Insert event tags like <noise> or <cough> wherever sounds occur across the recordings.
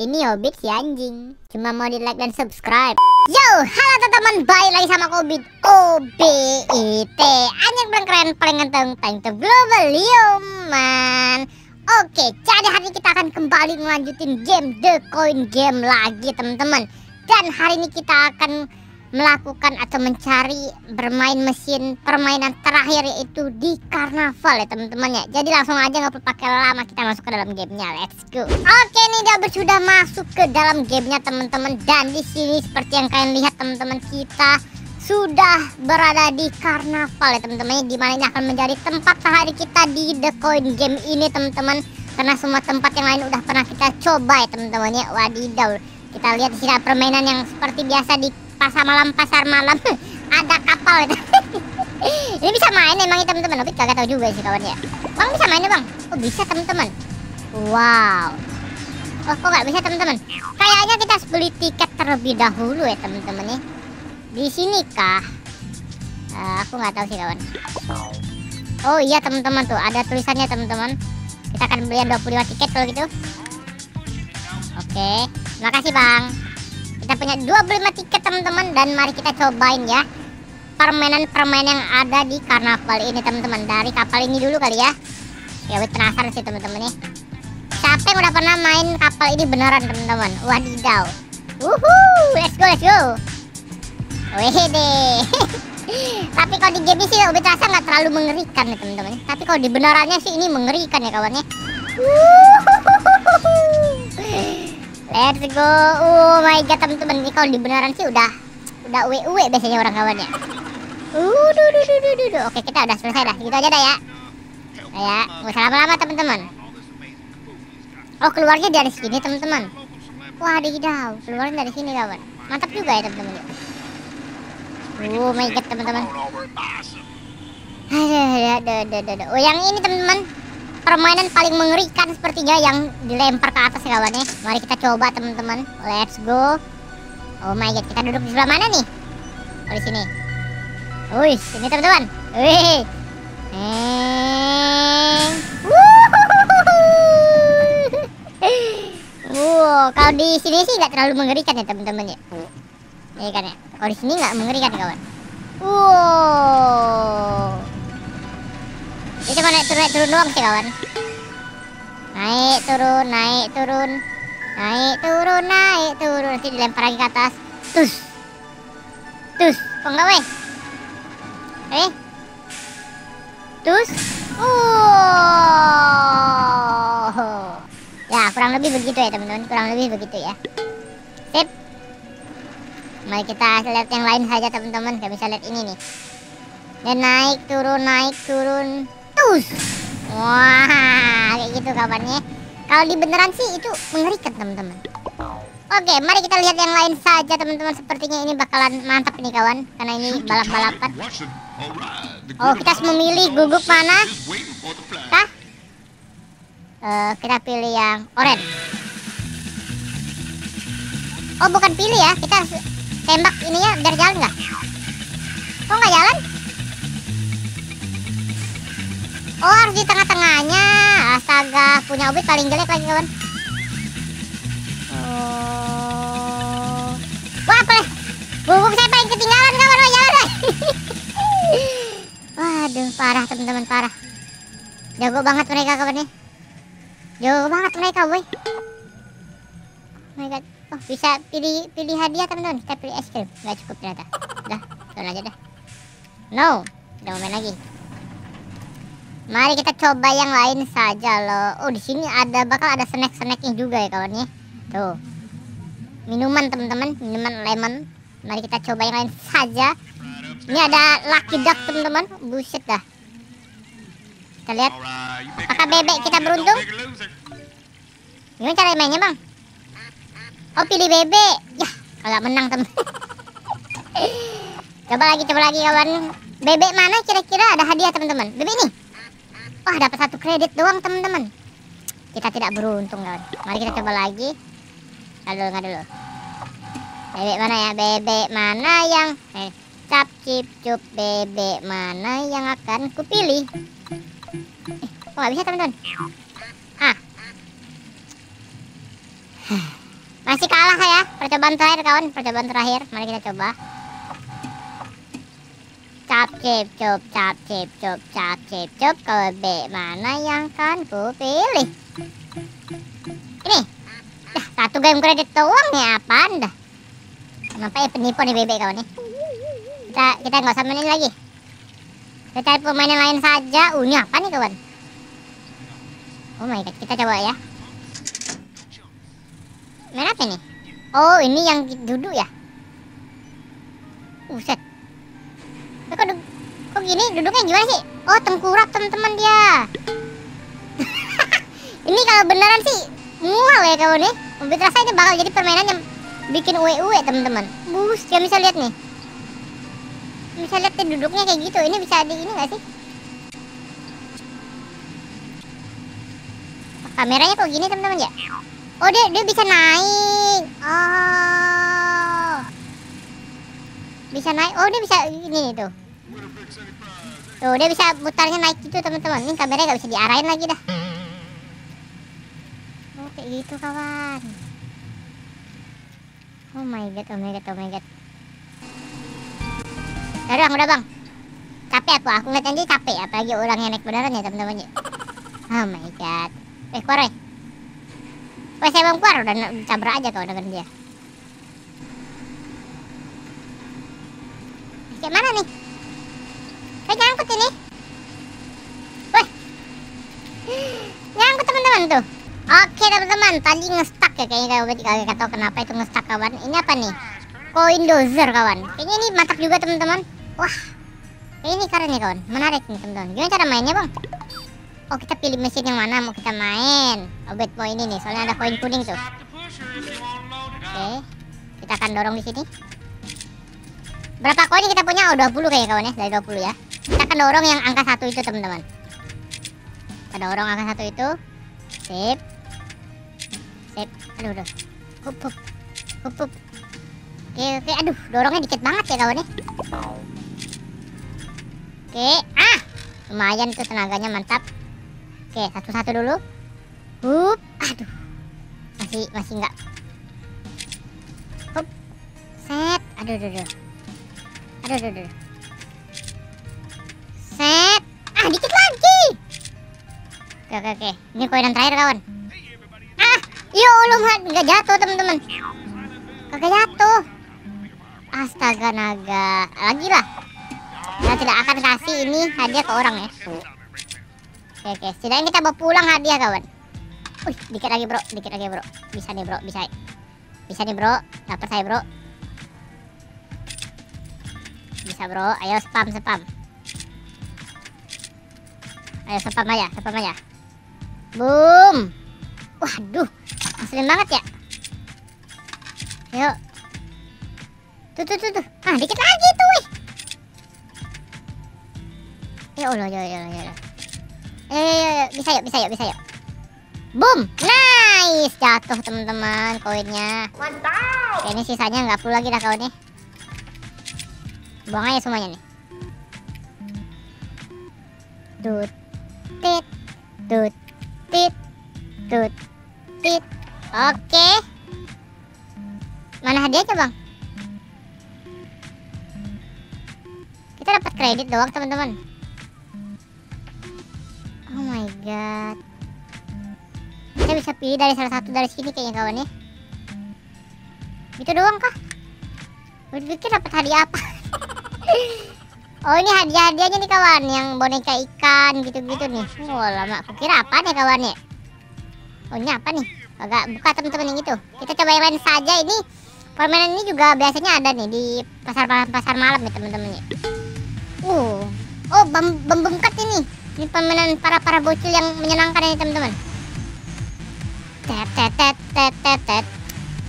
Ini Hobbit si anjing. Cuma mau di like dan subscribe. Yo, halo teman-teman, balik lagi sama Hobbit OBIT. Anjing paling keren, paling ganteng, paling global, man. Oke, jadi hari ini kita akan kembali melanjutin game The Coin Game lagi, teman-teman. Dan hari ini kita akan melakukan atau mencari bermain mesin permainan terakhir yaitu di karnaval ya teman-teman ya. Jadi langsung aja nggak perlu pakai lama kita masuk ke dalam gamenya. Let's go. Oke nih udah sudah masuk ke dalam gamenya teman-teman. Dan di sini seperti yang kalian lihat teman-teman kita sudah berada di karnaval ya teman-teman. Di mana ini akan menjadi tempat terakhir kita di the coin game ini teman-teman. Karena semua tempat yang lain udah pernah kita coba ya teman-teman ya. Wadidaw. Kita lihat di sini permainan yang seperti biasa di pasar malam pasar malam. <laughs> Ada kapal. <laughs> Ini bisa main emang teman-teman? Tapi kagak tahu juga sih kawannya. Bang bisa main bang? Oh bisa teman-teman. Wow. Oh kok nggak bisa teman-teman? Kayaknya kita harus beli tiket terlebih dahulu ya teman-teman ya. Di sini kah? Uh, aku nggak tahu sih kawan. Oh iya teman-teman tuh. Ada tulisannya teman-teman. Kita akan beli 25 tiket kalau gitu. Oke. Terima kasih bang kita punya 25 tiket teman-teman dan mari kita cobain ya. Permainan-permainan yang ada di karnaval ini teman-teman. Dari kapal ini dulu kali ya. Ya wait penasaran sih teman-teman ya siapa yang udah pernah main kapal ini beneran teman-teman? Wadidaw. Wuhuu, let's go let's go. Deh. <laughs> Tapi kalau di game sih lebih terasa nggak terlalu mengerikan nih teman-teman. Tapi kalau di benerannya sih ini mengerikan ya kawannya Let's go. Oh my god teman-teman ini kalau di beneran sih udah udah uwe uwe biasanya orang kawannya. Uh. Oke kita udah selesai dah. Gitu aja dah ya. Nah, ya, nggak usah lama-lama teman-teman. Oh keluarnya dari sini teman-teman. Wah dihidau, keluarnya dari sini kawan. Mantap juga ya teman-teman. Oh my god teman-teman. Aduh, aduh, aduh, aduh. Oh yang ini teman-teman permainan paling mengerikan sepertinya yang dilempar ke atas ya kawan ya. Mari kita coba teman-teman. Let's go. Oh my god, kita duduk di sebelah mana nih? Oh di sini. Wih, sini teman-teman. Wih. Wow, kalau di sini sih nggak terlalu mengerikan ya teman-teman ya. Iya kan ya. Kalau di sini nggak mengerikan kawan. Wow. Ini cuma naik turun naik turun doang sih kawan. Naik turun naik turun naik turun naik turun nanti dilempar lagi ke atas. Tus, tus, kok enggak weh? Eh, tus, oh, ya kurang lebih begitu ya teman-teman, kurang lebih begitu ya. Sip. Mari kita lihat yang lain saja teman-teman. Gak bisa lihat ini nih. Dan naik turun naik turun. Wah, kayak gitu kabarnya. Kalau di beneran sih itu mengerikan teman-teman. Oke, mari kita lihat yang lain saja teman-teman. Sepertinya ini bakalan mantap nih kawan, karena ini balap-balapan. Oh, kita harus memilih guguk mana? Kah? Uh, kita pilih yang orange. Oh, bukan pilih ya. Kita tembak ininya biar jalan nggak? Kok nggak jalan? Oh harus di tengah-tengahnya. Astaga punya obit paling jelek lagi kawan. Oh. Wah apa Bubuk saya paling ketinggalan kawan. Wah jalan <laughs> Waduh parah teman-teman parah. Jago banget mereka kawan ya Jago banget mereka boy. Oh my god. Oh bisa pilih pilih hadiah teman-teman. Kita pilih es krim. Gak cukup ternyata. Udah turun aja dah No. Udah main lagi Mari kita coba yang lain saja loh. Oh, di sini ada bakal ada snack-snacknya juga ya kawannya. Tuh. Minuman teman-teman, minuman lemon. Mari kita coba yang lain saja. Ini ada lucky duck teman-teman. Buset dah. Kita lihat. Apakah bebek kita beruntung? Gimana cara mainnya bang? Oh pilih bebek. Ya, agak menang teman. <laughs> coba lagi, coba lagi kawan. Bebek mana kira-kira ada hadiah teman-teman? Bebek nih. Wah dapat satu kredit doang teman-teman. Kita tidak beruntung kawan. Mari kita coba lagi. Aduh nggak dulu. Bebek mana ya? Bebek mana yang eh, cap cip cup bebek mana yang akan kupilih? Eh, kok nggak bisa teman-teman? Ah. saya. Percobaan terakhir kawan, percobaan terakhir. Mari kita coba. Cup, cap cip cup, cap cip cup. Kobe mana yang kan ku pilih? Ini. Dah, satu game kredit doang nih apaan dah. Kenapa ya penipu nih bebek kawan nih? Kita kita nggak usah mainin lagi. Kita cari pemain yang lain saja. Uh, ini apa nih kawan? Oh my god, kita coba ya. Main apa nih? Oh, ini yang duduk ya? Buset. Uh, kok, kok gini duduknya gimana sih? Oh, tengkurap teman-teman dia. <laughs> ini kalau beneran sih mual ya kawan nih. Mobil rasa ini bakal jadi permainan yang bikin uwe-uwe teman-teman. Bus, kalian bisa lihat nih. Bisa lihat nih duduknya kayak gitu. Ini bisa di ini gak sih? Kameranya kok gini teman-teman ya? Oh dia dia bisa naik. Oh. Bisa naik. Oh dia bisa ini tuh. Tuh dia bisa putarnya naik gitu teman-teman. Ini kameranya gak bisa diarahin lagi dah. Oh kayak gitu kawan. Oh my god, oh my god, oh my god. Udah bang, udah bang. Capek aku, aku ngeliat aja capek. Apalagi orangnya naik beneran ya teman-teman ya. Oh my god. Eh keluar eh. Wah saya bang keluar udah cabrak aja kau dengan dia. Kayak mana nih? Kayak nyangkut ini. Wah. Nyangkut teman-teman tuh. Oke teman-teman, tadi ngestak ya kayaknya kawan kagak gak tahu kenapa itu ngestak kawan. Ini apa nih? Koin dozer kawan. Kayaknya ini mantap juga teman-teman. Wah. Ini keren nih kawan. Menarik nih teman-teman. Gimana cara mainnya bang? Oh kita pilih mesin yang mana mau kita main oh, mau ini nih soalnya ada koin kuning tuh Oke Kita akan dorong di sini Berapa koin kita punya? Oh 20 kayaknya kawan ya Dari 20 ya Kita akan dorong yang angka satu itu teman-teman Kita dorong angka satu itu Sip Sip Aduh aduh Hup hup Hup hup Oke oke aduh dorongnya dikit banget ya kawan ya Oke ah Lumayan tuh tenaganya mantap Oke, satu-satu dulu. Hup, aduh. Masih masih enggak. Hup. Set. Aduh, aduh, aduh. Aduh, aduh, aduh. Oke, oke, oke. Ini koin terakhir, kawan. Ah, ya Allah, enggak jatuh, teman-teman. Kagak jatuh. Astaga naga. Lagi lah. Kita tidak akan kasih ini hadiah ke orang ya. Oke, oke. Setidaknya kita bawa pulang hadiah, kawan. Wih, dikit lagi, bro. Dikit lagi, bro. Bisa nih, bro. Bisa. Bisa nih, bro. Dapat saya, bro. Bisa, bro. Ayo spam, spam. Ayo spam aja, spam aja. Boom. Waduh, asli banget ya. Yuk. Tuh, tuh, tuh, tuh. Ah, dikit lagi tuh, wih. Ya Allah, ya Allah, ya Allah. Eh, bisa yuk, bisa yuk, bisa yuk. Boom, nice, jatuh teman-teman koinnya. Mantap. Oke, ini sisanya nggak perlu lagi dah kawan nih. Buang aja semuanya nih. Tut, tit, tut, tit, tut, tit. Oke. Mana hadiahnya bang? Kita dapat kredit doang teman-teman god kita bisa pilih dari salah satu dari sini kayaknya kawan ya itu doang kah berpikir dapat hadiah apa <laughs> oh ini hadiah-hadiahnya nih kawan. Yang boneka ikan gitu-gitu nih. Oh lama. Aku kira apa nih kawan ya? Oh ini apa nih? Agak buka teman-teman yang itu. Kita coba yang lain saja. Ini permainan ini juga biasanya ada nih di pasar pasar malam ya teman-teman ya. Uh. Oh bem bembengkat ini. Ini permainan para para bocil yang menyenangkan ini teman-teman. Tet tet tet tet tet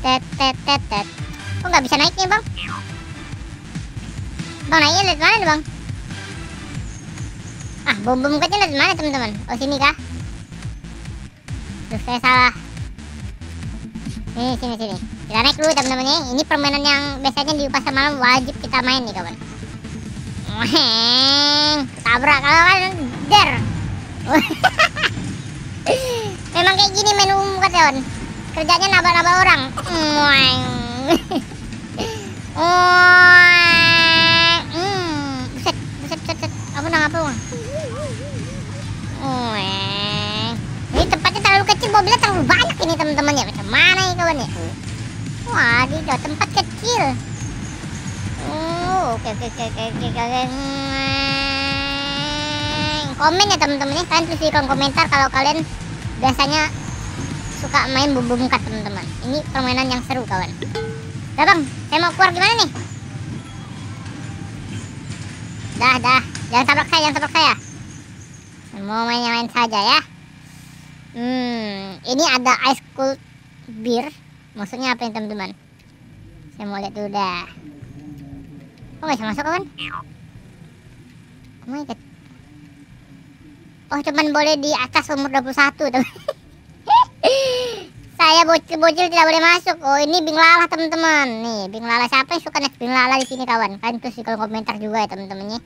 tet tet tet tet. Kok nggak bisa naik nih bang? Bang naiknya lihat mana bang? Ah bom bom katnya lihat mana teman-teman? Oh sini kah? Terus saya salah. Ini sini sini. Kita naik dulu teman-teman ya. Ini permainan yang biasanya di pasar malam wajib kita main nih kawan. Weng, tabrak kawan der. <laughs> Memang kayak gini menu umum kawan. Kerjanya nabak-nabak orang. Weng. <laughs> menang apa bang? Ini tempatnya terlalu kecil, mobilnya terlalu banyak ini teman-teman ya. Macam mana ini kawan ya? Wah, di tempat kecil. Oh, oke oke oke oke oke. oke. Hmm, komen ya teman-teman ya. Kalian tulis di kolom komentar kalau kalian biasanya suka main bumbu mungkat teman-teman. Ini permainan yang seru kawan. Dah bang, saya mau keluar gimana nih? Dah dah jangan tabrak saya jangan tabrak saya. Mau main-main saja ya. Hmm ini ada ice cold beer. Maksudnya apa ya teman-teman? Saya mau lihat dulu dah. Oh nggak bisa masuk kawan oh my oh cuman boleh di atas umur 21 teman <laughs> saya bocil-bocil tidak boleh masuk. Oh ini bing lala teman-teman. Nih bing lala siapa yang suka naik bing lala di sini kawan? Kalian tuh di kolom komentar juga ya teman-teman ya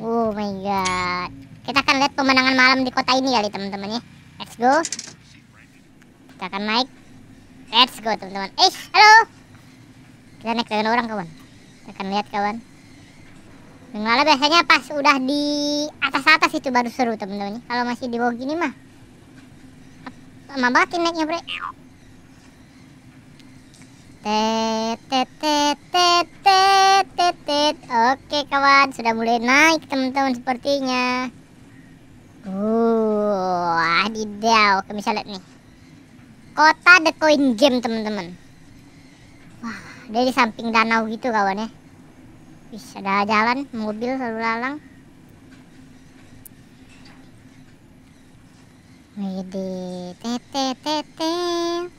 oh my god. Kita akan lihat pemandangan malam di kota ini kali teman-teman ya. Let's go. Kita akan naik. Let's go teman-teman. Eh halo. Kita naik dengan orang kawan. Kita akan lihat kawan. Lala biasanya pas udah di atas-atas itu baru seru teman-teman kalau masih di bawah gini mah lama banget naiknya bre oke kawan sudah mulai naik teman-teman sepertinya. Uh adidaw oke bisa lihat nih. Kota the coin game teman-teman. Wah dia di samping danau gitu kawan ya. Bisa ada jalan mobil selalu lalang. Tete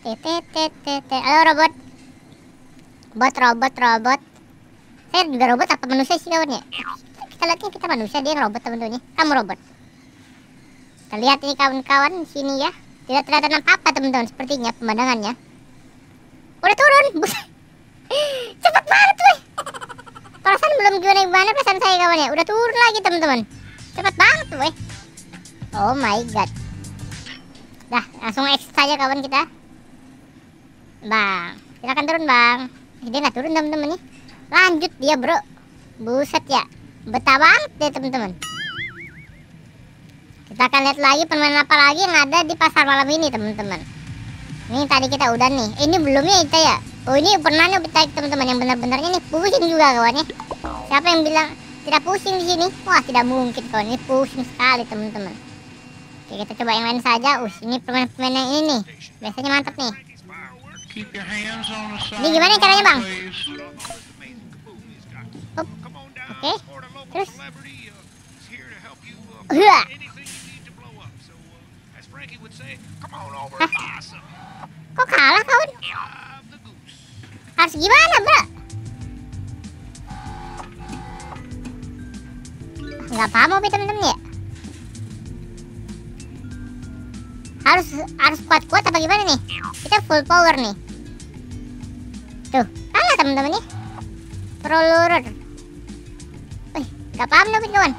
tete tete. Halo robot. Bot robot robot. Saya juga robot apa manusia sih kawan ya? Kita lihatnya kita manusia dia robot teman-teman Kamu robot. Kita lihat ini kawan-kawan sini ya. Tidak terlihat apa-apa teman-teman sepertinya pemandangannya. Udah turun. <laughs> Cepat banget weh. Perasaan belum gimana gimana perasaan saya kawan ya. Udah turun lagi teman-teman. Cepat banget weh. Oh my god. Dah, langsung X saja kawan kita. Bang, kita akan turun bang. Dia nggak turun teman-teman nih. Lanjut dia bro. Buset ya. Betah banget deh teman-teman. Kita akan lihat lagi permainan apa lagi yang ada di pasar malam ini teman-teman. Ini tadi kita udah nih. Ini belumnya kita ya. Oh ini pernah nih kita teman-teman yang benar-benarnya nih pusing juga kawannya. Siapa yang bilang tidak pusing di sini? Wah tidak mungkin kawan. Ini pusing sekali teman-teman. Oke, kita coba yang lain saja. Uh, ini permainan-permainan ini nih. Biasanya mantap nih. Ini gimana caranya, Bang? Oke. Okay. Terus. Kok kalah, kawan? Harus gimana, Bro? Nggak paham, Obi, temen-temen ya? harus harus kuat-kuat apa gimana nih kita full power nih dong kawan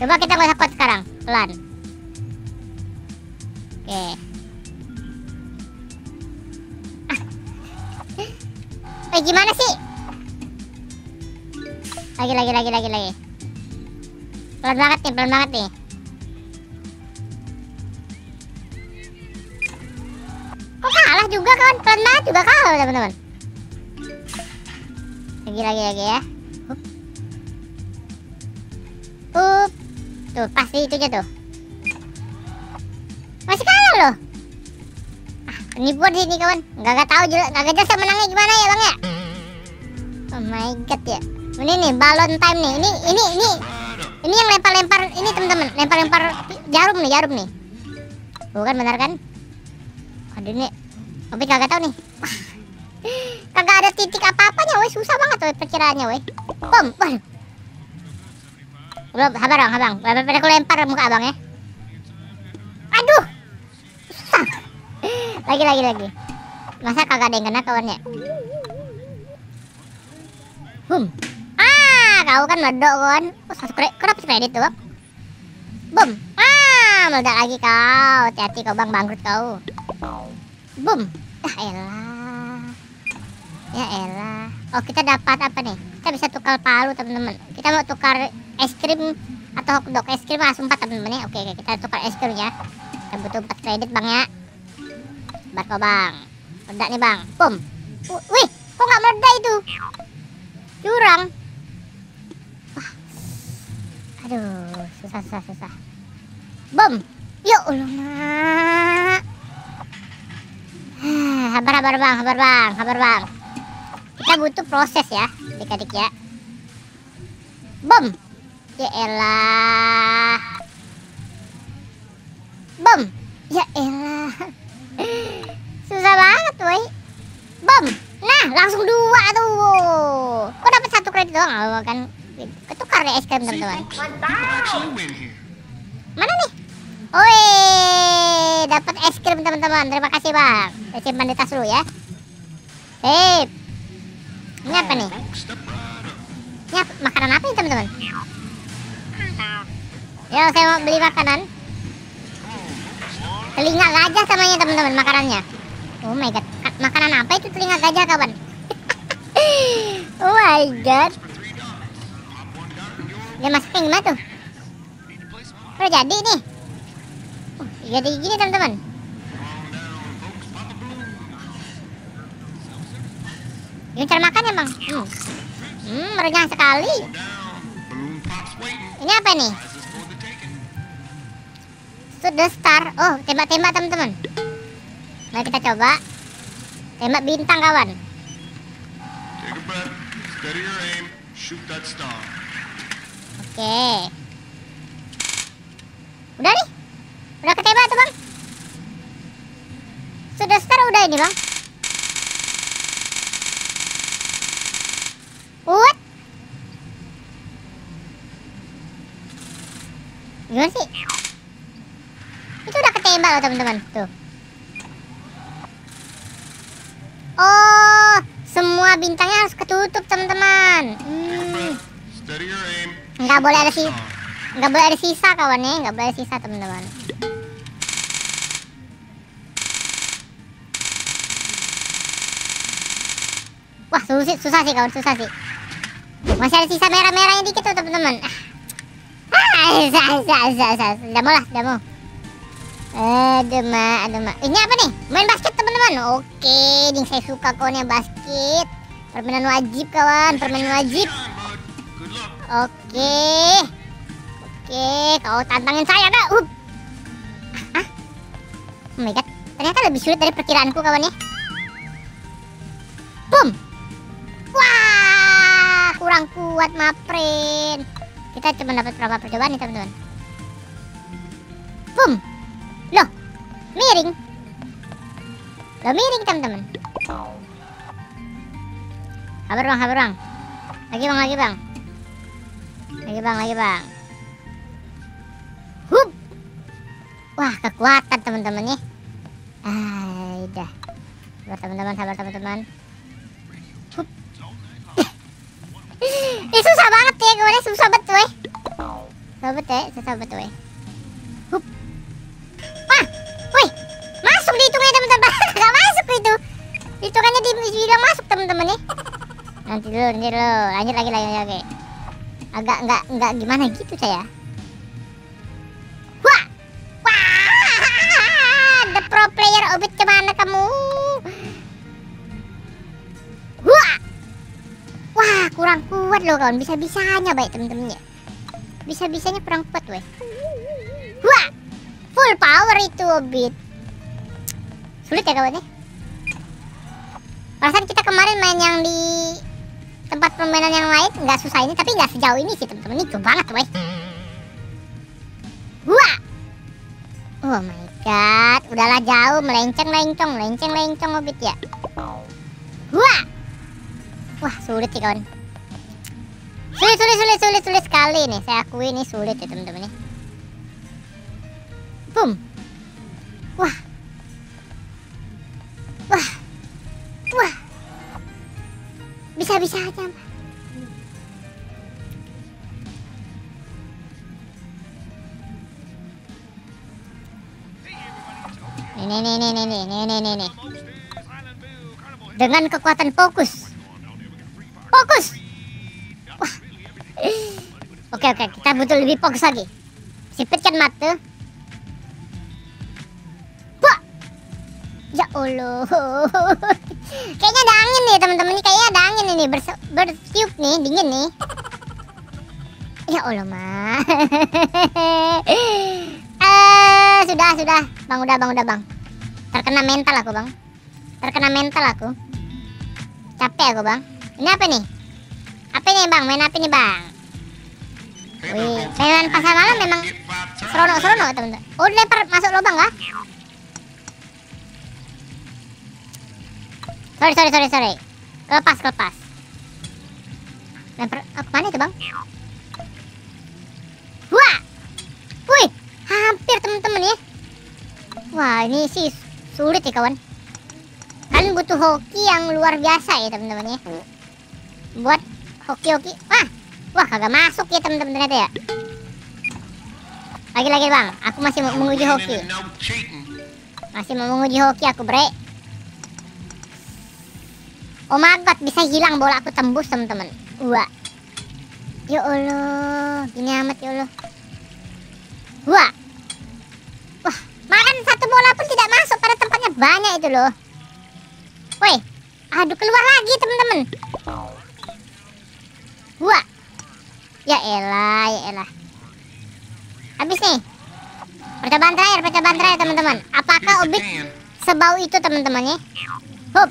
coba kita nggak usah kuat sekarang. Pelan. Oke. Eh gimana sih? Lagi lagi lagi lagi lagi. Pelan banget nih pelan banget nih. Juga kawan? Pelan banget juga kalah teman-teman lagi lagi lagi ya. Up. Tuh pasti itu aja tuh. Masih kalah loh. Ah penipuan sini kawan. Nggak gak tahu juga. Nggak jelas menangnya gimana ya bang ya? Oh my god ya. Ini nih balon time nih. Ini ini ini. Ini yang lempar-lempar ini teman-teman. Lempar-lempar jarum nih jarum nih. Bukan benar kan? Aduh nih tapi kagak tahu nih. kagak ada titik apa-apanya, weh. Susah weh perkiraannya, weh. Bom. Waduh. Belum, sabar bang, abang. Pada aku lempar muka abang ya. Aduh. Susah. lagi, lagi, lagi. Masa kagak ada yang kena kawannya? Bum. Ah, kau kan meledak kan. Oh, satu kredit. Kenapa kredit tuh, bang? Bum. Ah, meledak lagi kau. Hati-hati kau, bang. Bangkrut kau. Boom. Ah, elah. Ya elah. Oh, kita dapat apa nih? Kita bisa tukar palu, teman-teman. Kita mau tukar es krim atau hotdog es krim langsung 4 teman-teman ya. Oke, oke, kita tukar es krim ya. Kita butuh 4 kredit, Bang ya. Bar kok bang. Meledak nih bang. Bom. Wih, kok nggak meledak itu? Curang. Wah. Aduh, susah susah susah. Bom. Yuk, ulama. Habar habar bang, habar bang, habar bang. Kita butuh proses ya, adik-adik ya. Bom. Ya elah. Bom. Ya elah. Susah banget, woi. Bom. Nah, langsung dua tuh. Kok dapat satu kredit doang? Oh, kan ketukar deh es krim, teman-teman. Mana nih? Oi, dapat es krim, teman-teman. Terima kasih, Bang. Saya simpan di tas dulu ya. Hei. Ini apa nih? Ini apa? makanan apa nih, teman-teman? Ya, saya mau beli makanan. Telinga gajah namanya, teman-teman, makanannya. Oh my god, makanan apa itu telinga gajah kawan? <laughs> oh my god. Dia masuknya gimana tuh? Udah jadi nih. Oh, jadi gini teman-teman. Ini cara makannya bang. Hmm. hmm, merenyah sekali. Ini apa nih? Sudah star. Oh, tembak-tembak teman-teman. Mari kita coba. Tembak bintang kawan. Oke. Udah nih. Udah ketembak tuh bang. Sudah star udah ini bang. Gimana sih? Itu udah ketembak loh teman-teman. Tuh. Oh, semua bintangnya harus ketutup teman-teman. Hmm. Nggak boleh ada sih, nggak boleh ada sisa kawan ya, nggak boleh ada sisa teman-teman. Wah susah, susah sih kawan, susah sih. Masih ada sisa merah-merahnya dikit tuh teman-teman. Ah, susah, susah, susah, susah. Udah mau lah, udah mau. Aduh ma, aduh ma. Ini apa nih? Main basket teman-teman. Oke, ini saya suka kawan basket. Permainan wajib kawan, permainan wajib. Oke, oke, kau tantangin saya dah. Uh. Ah, oh my god, ternyata lebih sulit dari perkiraanku kawan ya. Boom. Wah, kurang kuat maprin. Kita cuma dapat berapa percobaan nih teman-teman. Boom. Loh, miring. Loh, miring teman-teman. Habar bang, habar bang. Lagi bang, lagi bang. Lagi bang, lagi bang. Hup. Wah, kekuatan teman-teman ya. Ah, udah. Sabar teman-teman, sabar teman-teman. Hup. <laughs> Ini susah banget ya, gue susah betul ya. Susah betul ya, susah betul ya. hitungannya <laughs> dibilang masuk teman-teman nih nanti dulu nanti dulu. Lanjut lagi lagi lagi. Agak nggak nggak gimana gitu saya. Wah! Wah! The pro player obit ke mana kamu? Wah! Wah kurang kuat loh kawan. Bisa bisanya baik teman-teman ya bisa bisanya kurang kuat weh wah full power itu obit sulit ya kawan ya Perasaan kita kemarin main yang di tempat permainan yang lain nggak susah ini tapi nggak sejauh ini sih teman-teman itu banget weh. Wah. Oh my god, udahlah jauh melenceng lencong melenceng lencong obit ya. Wah. Wah sulit sih kawan. Sulit, sulit, sulit, sulit, sulit sekali nih. Saya akui ini sulit ya teman-teman nih. Boom. Wah. Wah. Wah. Bisa-bisa aja. Ini, ini, ini, ini, ini, ini, ini, ini. Dengan kekuatan fokus. Fokus. Oke kita butuh lebih fokus lagi. Sipitkan mata. Wah. Ya Allah. <laughs> Kayaknya ada angin nih teman-teman nih. Kayaknya ada angin ini Bers bertiup nih, dingin nih. Ya Allah mah. <laughs> eh sudah sudah. Bang udah bang udah bang. Terkena mental aku bang. Terkena mental aku. Capek aku bang. Ini apa nih? Apa nih bang? Main apa nih bang? Wih, mainan pasar malam memang seronok-seronok teman-teman. Oh, lempar masuk lubang kah? Sorry, sorry, sorry, sorry. Kelepas, kelepas. Lempar, oh, mana itu bang? Wah! Wih, hampir teman-teman ya. Wah, ini sih sulit ya kawan. Kalian butuh hoki yang luar biasa ya teman-teman ya. Buat hoki-hoki. Wah, wah kagak masuk ya teman-teman ternyata ya. Lagi-lagi bang, aku masih mau menguji hoki. Masih mau menguji hoki aku bre. Oh my god, bisa hilang bola aku tembus teman-teman. Wah. Ya Allah, gini amat ya Allah. Wah. Wah, makan satu bola pun tidak masuk pada tempatnya banyak itu loh. Woi, aduh keluar lagi teman-teman. Wah. Ya elah, ya elah. Habis nih. Percobaan terakhir, percobaan terakhir teman-teman. Apakah Ubik sebau itu teman-teman ya? Hup.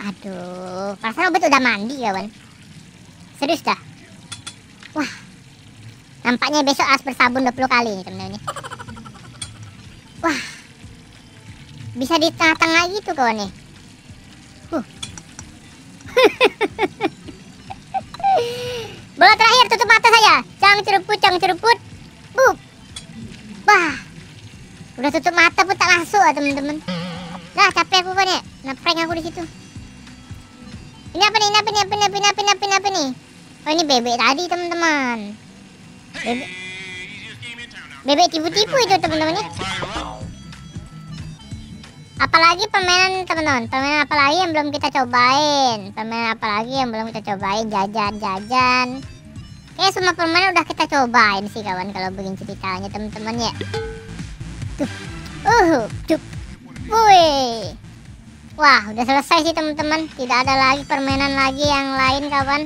Aduh, perasaan Ubit udah mandi kawan. Serius dah. Wah. Nampaknya besok harus bersabun 20 kali nih teman-teman ya. Wah. Bisa di tengah-tengah gitu kawan nih. Huh. <laughs> Bola terakhir tutup mata saya. Cang ceruput, cang ceruput. Bup. Wah. Udah tutup mata pun tak masuk ah, teman-teman. Nah, capek aku kan ya. Ngeprank aku di situ. Ini apa nih? Ini apa nih? Apa nih? Apa nih? Apa nih? Apa? Apa nih? Oh, ini bebek tadi, teman-teman. Bebek. Bebek tipu-tipu itu, teman-teman ya. Apalagi permainan teman-teman, permainan apa lagi yang belum kita cobain? Permainan apa lagi yang belum kita cobain? Jajan-jajan. Kayak semua permainan udah kita cobain sih kawan kalau begini ceritanya teman-teman ya. Tuh. Uh, tuh. Wih. Wah, udah selesai sih teman-teman. Tidak ada lagi permainan lagi yang lain kawan.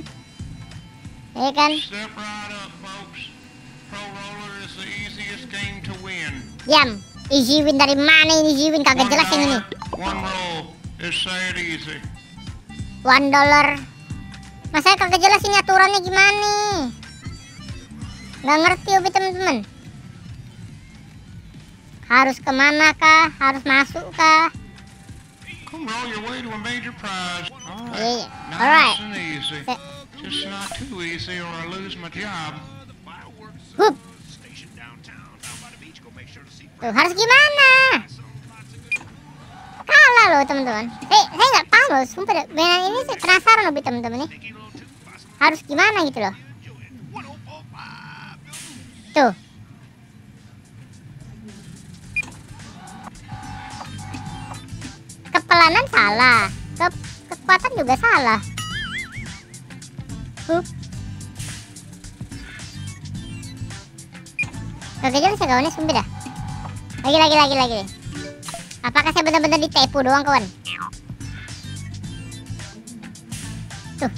Ya kan? Diam. Easy win dari mana ini easy win kagak jelas yang ini. One roll is say it easy. One dollar. Masa kagak jelas ini aturannya gimana? Nggak ngerti obi teman-teman. Harus ke mana kah? Harus masuk kah? Come roll your way to a major prize. All right. Nice Alright. and easy. Se- Just not too easy or I lose my job. Hup. Tuh harus gimana? Kalah loh teman-teman. Eh, saya nggak paham loh. Sumpah. Mainan ini saya penasaran lebih teman-teman nih. Harus gimana gitu loh. Tuh. Kepelanan salah. Ke kekuatan juga salah. Hup. Kagak jelas ya kawannya sumpah dah. Lagi lagi lagi lagi. Apakah saya benar-benar ditipu doang kawan? Tuh.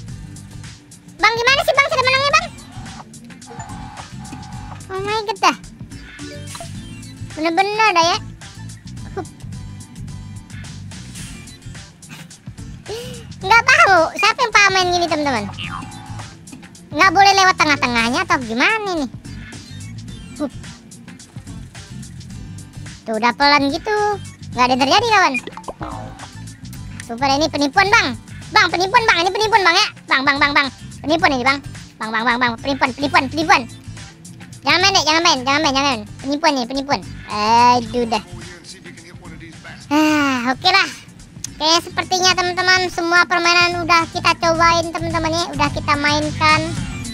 Bang gimana sih bang sudah menangnya bang? Oh my god dah. Bener-bener dah ya. Nggak tahu siapa yang paham main gini teman-teman. Nggak boleh lewat tengah-tengahnya atau gimana nih? Tuh udah pelan gitu. Nggak ada terjadi kawan. Super ini penipuan bang. Bang penipuan bang. Ini penipuan bang ya. Bang bang bang bang. Penipuan ini bang. Bang bang bang bang. Penipuan penipuan penipuan. Jangan main deh. Jangan main. Jangan main. Jangan main. Penipuan nih penipuan. Aduh dah. Ah oke lah. Kayaknya sepertinya teman-teman semua permainan udah kita cobain teman-teman ya. Udah kita mainkan.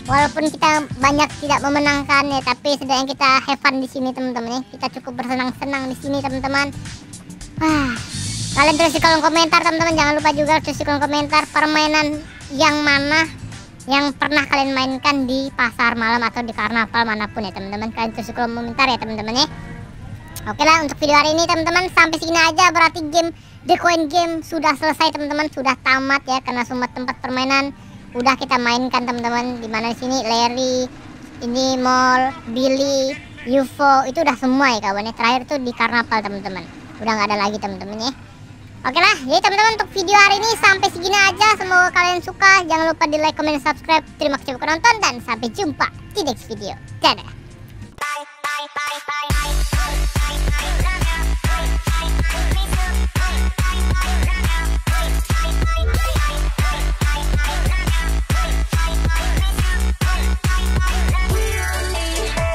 Walaupun kita banyak tidak memenangkan ya, tapi setidaknya kita have fun di sini teman-teman ya. Kita cukup bersenang-senang di sini teman-teman. Wah, kalian tulis di kolom komentar teman-teman. Jangan lupa juga tulis di kolom komentar permainan yang mana yang pernah kalian mainkan di pasar malam atau di karnaval mana pun ya teman-teman. Kalian tulis di kolom komentar ya teman-teman ya. Oke lah untuk video hari ini teman-teman sampai segini aja berarti game The Coin Game sudah selesai teman-teman sudah tamat ya karena semua tempat permainan udah kita mainkan teman-teman di mana sini Larry ini Mall Billy UFO itu udah semua ya kawan ya terakhir tuh di karnaval teman-teman udah nggak ada lagi teman-teman ya Oke lah, jadi teman-teman untuk video hari ini sampai segini aja. Semoga kalian suka. Jangan lupa di like, comment, subscribe. Terima kasih sudah nonton dan sampai jumpa di next video. Dadah.